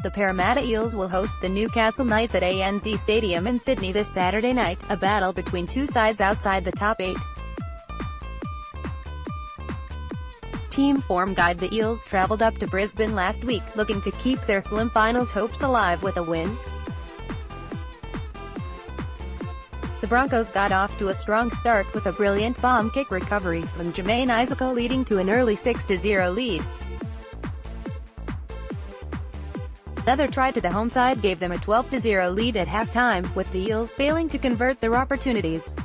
The Parramatta Eels will host the Newcastle Knights at ANZ Stadium in Sydney this Saturday night, a battle between two sides outside the top eight. Team form guide the Eels travelled up to Brisbane last week, looking to keep their slim finals hopes alive with a win. The Broncos got off to a strong start with a brilliant bomb kick recovery from Jamayne Isaako leading to an early 6-0 lead. Another try to the home side gave them a 12-0 lead at halftime, with the Eels failing to convert their opportunities.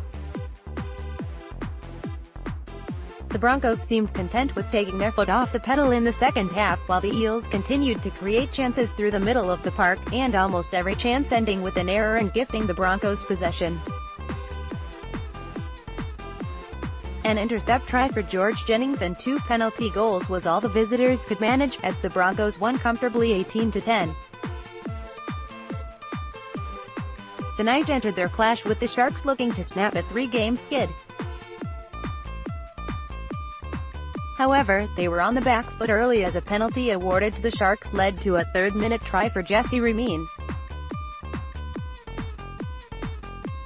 The Broncos seemed content with taking their foot off the pedal in the second half, while the Eels continued to create chances through the middle of the park, and almost every chance ending with an error and gifting the Broncos possession. An intercept try for George Jennings and two penalty goals was all the visitors could manage, as the Broncos won comfortably 18-10. The Knights entered their clash with the Sharks looking to snap a three-game skid. However, they were on the back foot early as a penalty awarded to the Sharks led to a third-minute try for Jesse Ramien.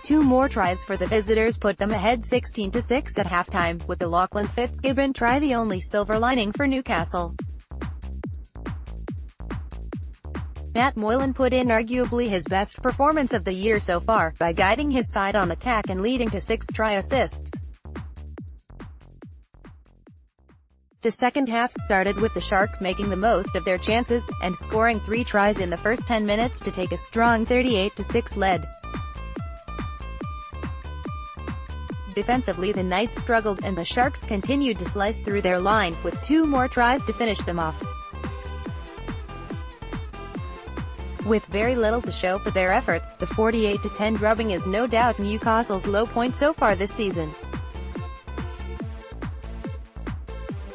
Two more tries for the visitors put them ahead 16-6 at halftime, with the Lachlan Fitzgibbon try the only silver lining for Newcastle. Matt Moylan put in arguably his best performance of the year so far, by guiding his side on attack and leading to six try assists. The second half started with the Sharks making the most of their chances, and scoring three tries in the first 10 minutes to take a strong 38-6 lead. Defensively the Knights struggled and the Sharks continued to slice through their line, with two more tries to finish them off. With very little to show for their efforts, the 48-10 drubbing is no doubt Newcastle's low point so far this season.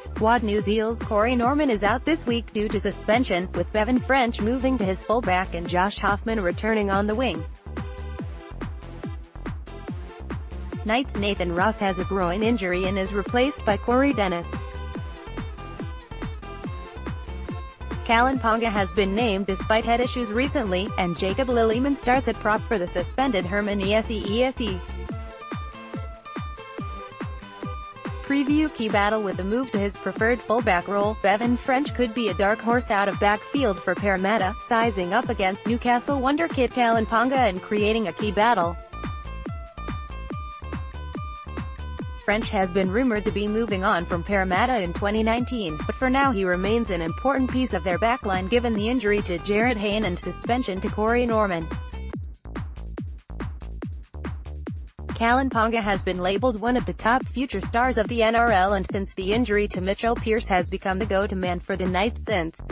Squad New Eels Corey Norman is out this week due to suspension, with Bevan French moving to his fullback and Josh Hoffman returning on the wing. Knights Nathan Ross has a groin injury and is replaced by Cory Denniss. Kalyn Ponga has been named despite head issues recently, and Jacob Lillyman starts at prop for the suspended Herman Ese'ese. Preview key battle with a move to his preferred fullback role, Bevan French could be a dark horse out of backfield for Parramatta, sizing up against Newcastle wonderkid Kalyn Ponga and creating a key battle. French has been rumored to be moving on from Parramatta in 2019, but for now he remains an important piece of their backline given the injury to Jarryd Hayne and suspension to Corey Norman. Kalyn Ponga has been labelled one of the top future stars of the NRL and since the injury to Mitchell Pearce has become the go-to man for the Knights since.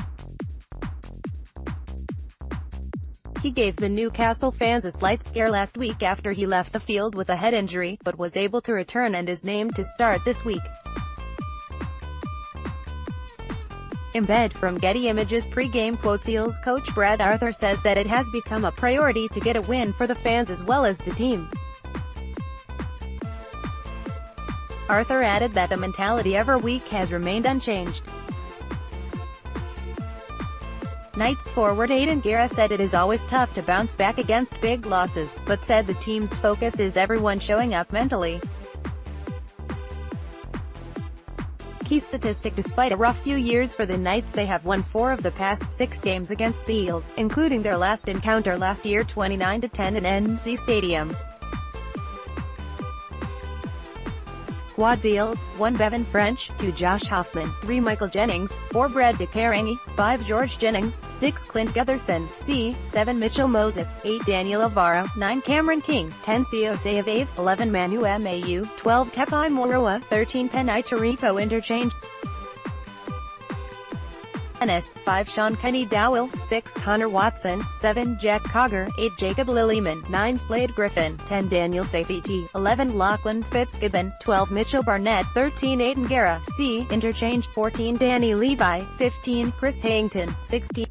He gave the Newcastle fans a slight scare last week after he left the field with a head injury, but was able to return and is named to start this week. Embed from Getty Images pre-game quotes Eels coach Brad Arthur says that it has become a priority to get a win for the fans as well as the team. Arthur added that the mentality every week has remained unchanged. Knights forward Aidan Guerra said it is always tough to bounce back against big losses, but said the team's focus is everyone showing up mentally. Key statistic Despite a rough few years for the Knights they have won four of the past six games against the Eels, including their last encounter last year 29-10 in ANZ Stadium. Squad 1 Bevan French, 2 Josh Hoffman, 3 Michael Jennings, 4 Brad Takairangi, 5 George Jennings, 6 Clint Gutherson, C, 7 Mitchell Moses, 8 Daniel Alvaro, 9 Cameron King, 10 Siosaia Vave, 11 Manu Mau, 12 Tepai Moeroa, 13 Peni Terepo interchange. Ennis, 5 Shaun Kenny-Dowall, 6 Connor Watson, 7 Jack Cogger, 8 Jacob Lillyman, 9 Slade Griffin, 10 Daniel Saifiti, 11 Lachlan Fitzgibbon, 12 Mitchell Barnett, 13 Aidan Guerra, C, interchange 14 Danny Levi, 15 Chris Heighington, 16